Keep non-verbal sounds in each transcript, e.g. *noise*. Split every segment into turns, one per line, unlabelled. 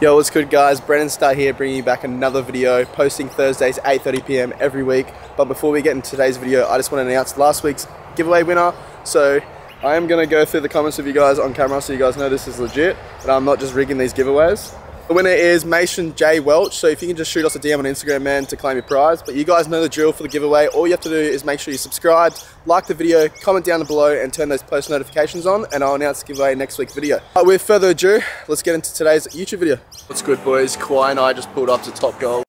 Yo, what's good guys? Brandon Starr here bringing you back another video, posting Thursdays 8.30pm every week. But before we get into today's video, I just want to announce last week's giveaway winner. So I am going to go through the comments with you guys on camera so you guys know this is legit, and I'm not just rigging these giveaways. The winner is Mason J. Welch, so if you can just shoot us a DM on Instagram, man, to claim your prize. But you guys know the drill for the giveaway. All you have to do is make sure you subscribe, like the video, comment down below, and turn those post notifications on, and I'll announce the giveaway next week's video. But with further ado, let's get into today's YouTube video. What's good, boys? Kawhi and I just pulled up to Topgolf.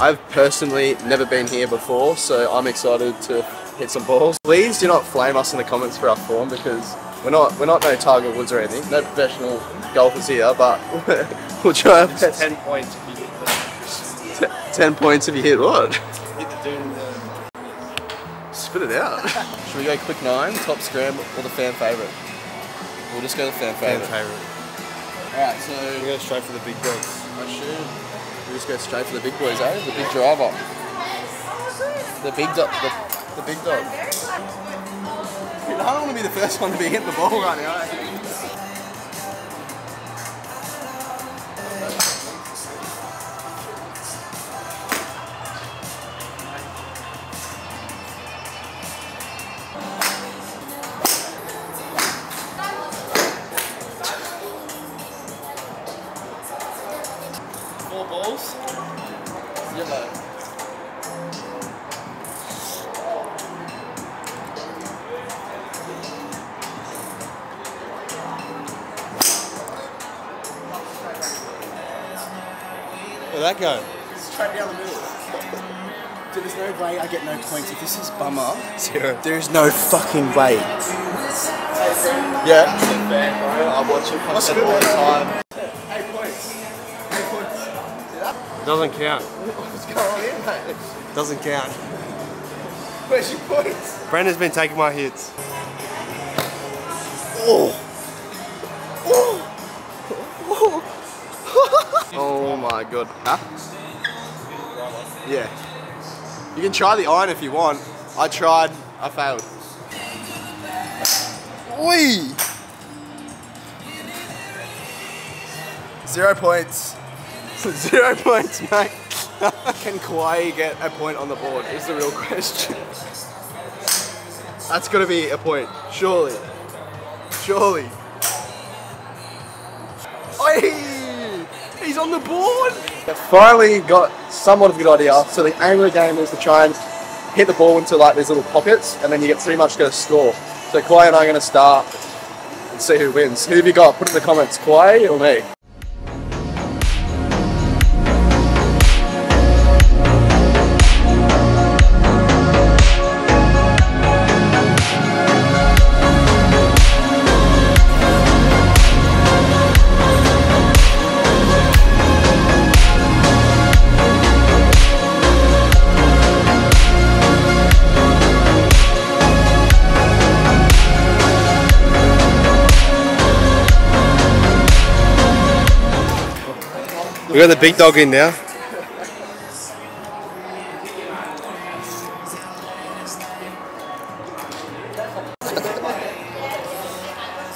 I've personally never been here before, so I'm excited to hit some balls. Please do not flame us in the comments for our form because we're not we're not no Tiger Woods or anything. No professional golfers here, but *laughs* we'll try our best.
Ten points if you hit the, *laughs*
Ten points if you hit what?
hit the dude in the
Spit it out. *laughs* Should we go quick nine, top scram, or the fan favourite? We'll just go the fan
fan
favourite.
favourite.
Alright, so
We're gonna straight for the big dogs.
I should. We just go straight for the big boys, eh? The big driver. The big dog. The, the big dog. I don't want to be the first one to be hitting the ball right now. Four balls. Yellow.
That go?
Straight down the middle. Dude, there's no way I get no points. If this is bummer,
Zero.
there's no fucking way. Yeah. I watch it content all the time. Eight points. Eight points.
Doesn't count.
What's going on here, mate?
Doesn't count.
Where's your points?
Brendan's been taking my hits.
Oh. Oh my god. Huh? Yeah. You can try the iron if you want. I tried, I failed. Oi! Zero points. *laughs* Zero points, mate. *laughs* Can Kawhi get a point on the board? Is the real question. That's gotta be a point, surely. Surely. Oi! He's on the board! Finally got somewhat of a good idea. So the aim of the game is to try and hit the ball into like these little pockets and then you get pretty much a score. So Kawhi and I are gonna start and see who wins. Who have you got? Put in the comments, Kawhi or me?
We got the big dog in now.
I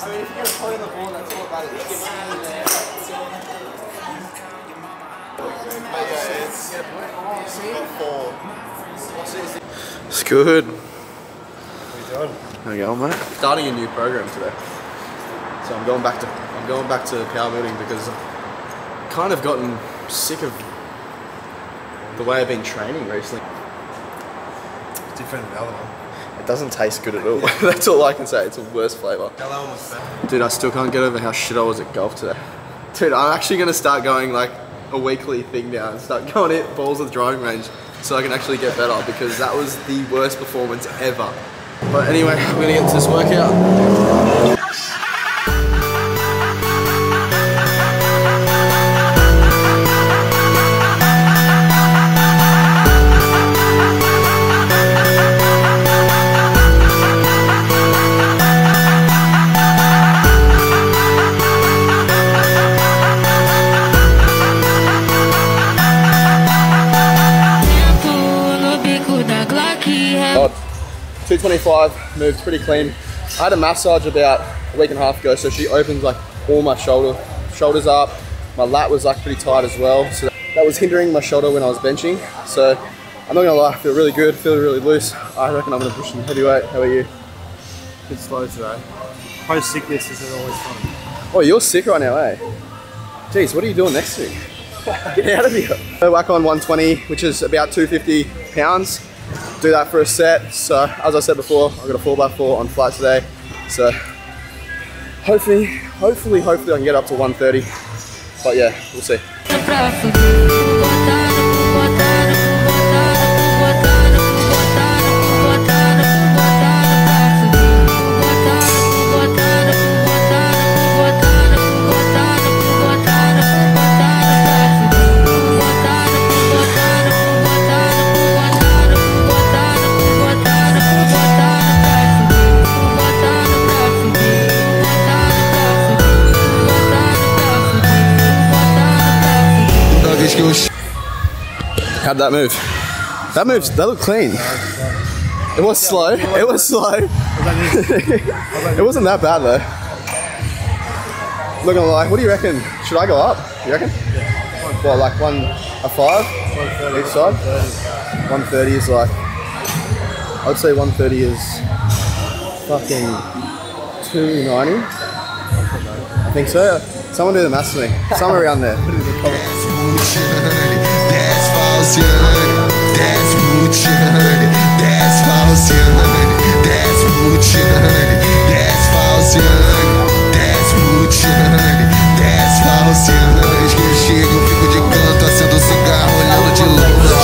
mean, if you get a point on the board, that's all that matters. It's good.
What are you doing?
There you go, mate. Starting a new program today. So I'm going back to I'm going back to power building because I've kind of gotten sick of the way I've been training recently.
Different than the other one.
It doesn't taste good at all. *laughs* That's all I can say. It's the worst flavour.
The other one was better.
Dude, I still can't get over how shit I was at golf today. Dude, I'm actually gonna start going like a weekly thing now and start *laughs* going hit balls at the driving range so I can actually get better because that was the worst performance ever. But anyway, we're gonna get into this workout. 225, moved pretty clean. I had a massage about a week and a half ago, so she opens like all my shoulder shoulders up. My lat was like pretty tight as well, so that was hindering my shoulder when I was benching. So I'm not gonna lie, I feel really good, feel really loose. I reckon I'm gonna push some heavyweight. How are you?
Bit slow today. Post sickness isn't always fun.
Oh, you're sick right now, eh? Jeez, what are you doing next to? *laughs* Get out of here. I whack on 120, which is about 250 pounds. Do that for a set. So, as I said before, I've got a 4x4 on flight today. So, hopefully, hopefully, hopefully I can get up to 130. But yeah, we'll see.
Eu
How'd that move? That moves, that looked clean. It was slow. It was slow. *laughs* it wasn't that bad though. Gonna lie. What do you reckon? Should I go up? You reckon? Well, like one a five each side. One thirty is like. I'd say one thirty is fucking two ninety. I think so. Someone do the maths for me. Somewhere around there. Comments.
That's Falciane, that's Luciane, that's Falciane, that's Luciane, that's Falciane, that's Luciane, that's Falciane. Que eu chego, eu fico de canto, acendo cigarro, olhando de longe.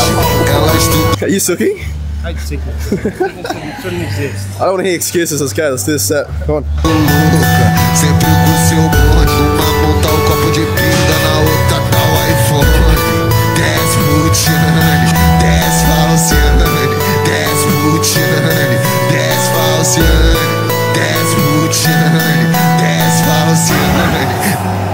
Ela estuda.
Are you sucking?
hate sickness. it shouldn't exist.
I don't want to hear excuses. Let's go. Let's do this set. Come on.
louca Sempre com seu Luciane Desce Falciane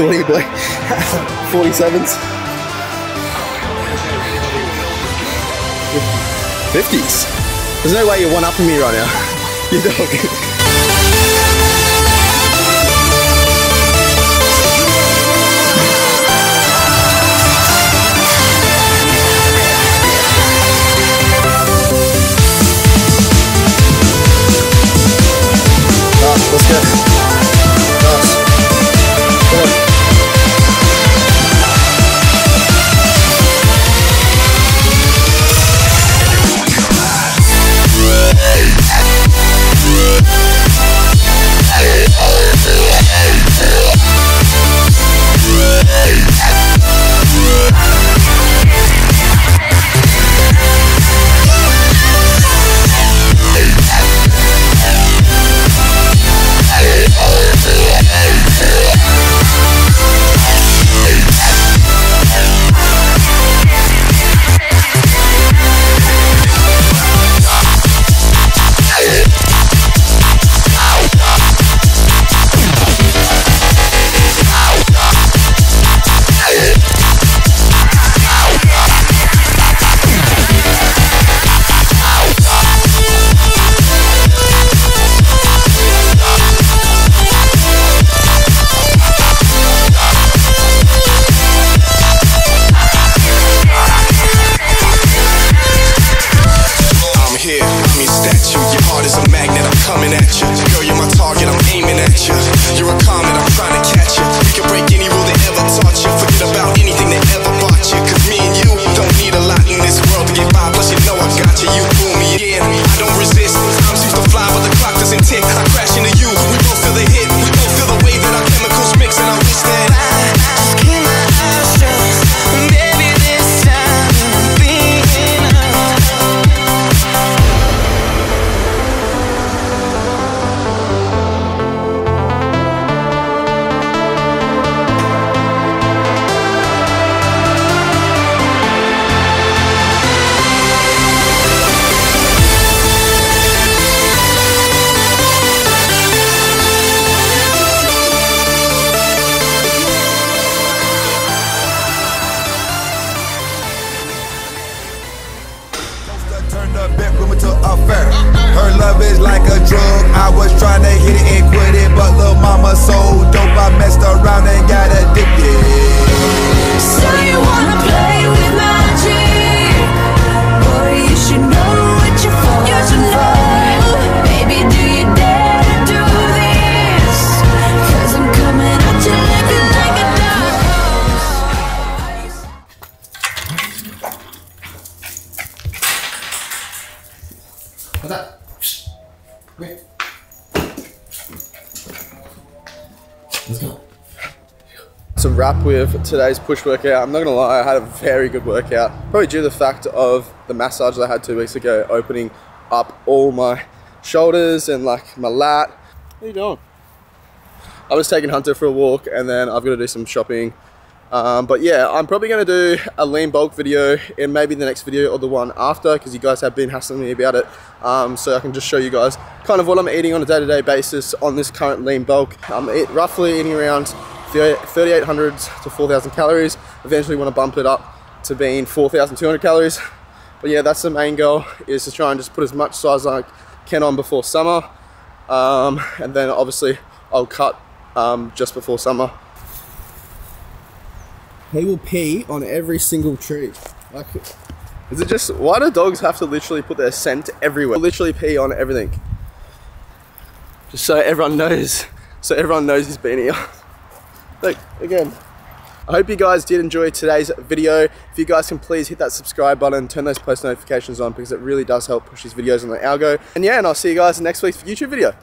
*laughs*
40, boy? 47s? 50s? There's no way you're one upping me right now. *laughs* You dog.
Is
like a drug. I was trying to hit it and quit it, but little mama so dope. I messed around and got addicted.
So you wanna
with today's push workout. I'm not gonna lie, I had a very good workout. Probably due to the fact of the massage that I had two weeks ago, opening up all my shoulders and like my lat. What are you doing? I was taking Hunter for a walk and then I've got to do some shopping. Um, but yeah, I'm probably going to do a lean bulk video in maybe the next video or the one after because you guys have been hassling me about it. Um, so I can just show you guys kind of what I'm eating on a day-to-day basis on this current lean bulk. I'm eat, roughly eating around 3,800 to 4,000 calories. Eventually want to bump it up to being 4,200 calories. But yeah, that's the main goal is to try and just put as much size as I can on before summer. Um, and then obviously I'll cut um, just before summer. He will pee on every single tree. Like, is it just, why do dogs have to literally put their scent everywhere? Literally pee on everything. Just so everyone knows, so everyone knows he's been here. Look, again, I hope you guys did enjoy today's video. If you guys can please hit that subscribe button, turn those post notifications on because it really does help push these videos on the algo. And yeah, and I'll see you guys in next week's YouTube video.